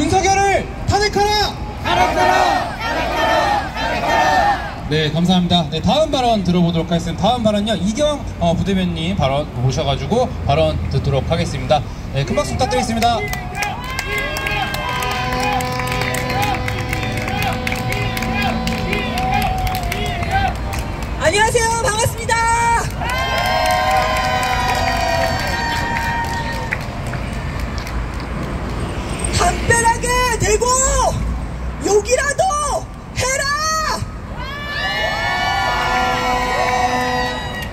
윤석열을 탄핵하라! 네, 감사합니다. 네, 다음 발언 들어보도록 하겠습니다. 다음 발언요, 이경 어, 부대변님 발언 모셔가지고 발언 듣도록 하겠습니다. 네, 큰 박수 부탁드리겠습니다. 안녕하세요. 반갑습니다. 담벼락에 대고 욕이라도 해라.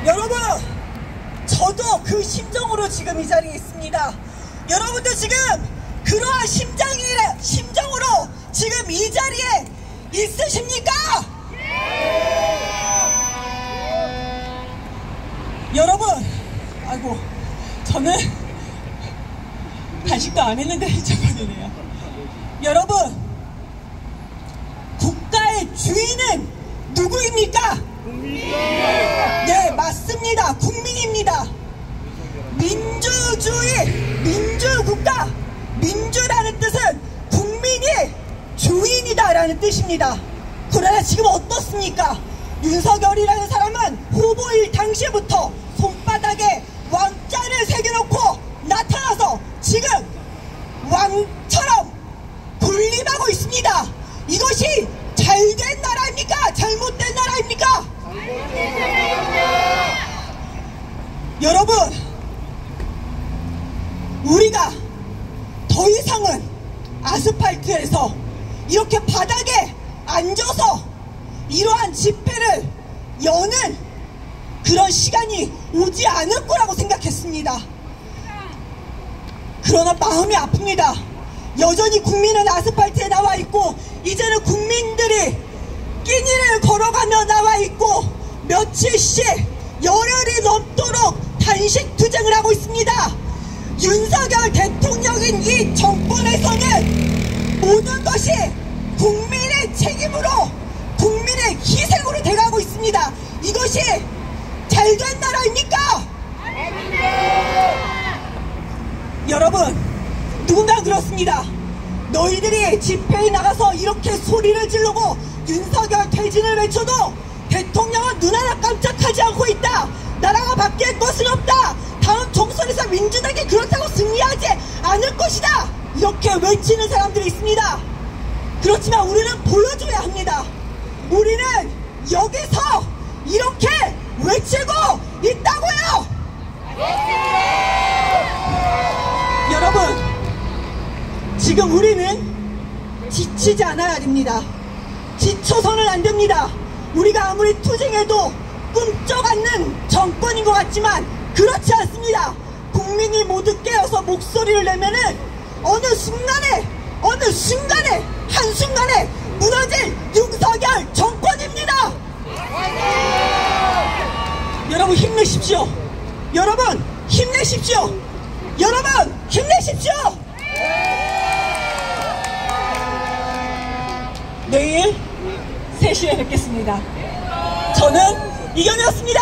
여러분, 저도 그 심정으로 지금 이 자리에 있습니다. 여러분도 지금 그러한 심장이 심정으로 지금 이 자리에 있으십니까? 여러분, 아이고, 저는 단식도 안 했는데 잊어버리네요. 여러분, 국가의 주인은 누구입니까? 네, 맞습니다. 국민입니다. 민주주의, 민주국가, 민주라는 뜻은 국민이 주인이다라는 뜻입니다. 그러나 지금 어떻습니까? 윤석열이라는 사람은 후보일 당시부터 손바닥에 왕자를 새겨놓고 나타나서 지금 왕처럼 군림하고 있습니다. 이것이 잘된 나라입니까? 잘못된 나라입니까? 여러분, 우리가 더 이상은 아스팔트에서 이렇게 바닥에 앉아서 이러한 집회를 여는 그런 시간이 오지 않을 거라고 생각했습니다. 그러나 마음이 아픕니다. 여전히 국민은 아스팔트에 나와 있고 이제는 국민들이 끼니를 걸어가며 나와 있고 며칠씩 열흘이 넘도록 단식 투쟁을 하고 있습니다. 윤석열 대통령인 이 정권에서는 모든 것이 국민의 책임으로 국민의 희생으로 돼가고 있습니다. 이것이 잘 된 나라입니까? 여러분, 누군가 그렇습니다. 너희들이 집회에 나가서 이렇게 소리를 지르고 윤석열 퇴진을 외쳐도 대통령은 눈 하나 깜짝하지 않고 있다. 나라가 바뀔 것은 없다. 다음 총선에서 민주당이 그렇다고 승리하지 않을 것이다. 이렇게 외치는 사람들이 있습니다. 그렇지만 우리는 보여줘야 합니다. 우리는 여기서 이렇게 외치고 있다고요. 여러분, 지금 우리는 지치지 않아야 됩니다. 지쳐서는 안 됩니다. 우리가 아무리 투쟁해도 꿈쩍 않는 정권인 것 같지만 그렇지 않습니다. 국민이 모두 깨어서 목소리를 내면은 어느 순간에 어느 순간에 한순간에 무너질 윤석열 정권입니다. 여러분 힘내십시오. 여러분 힘내십시오. 여러분 힘내십시오. 내일 3시에 뵙겠습니다. 저는 이경이었습니다.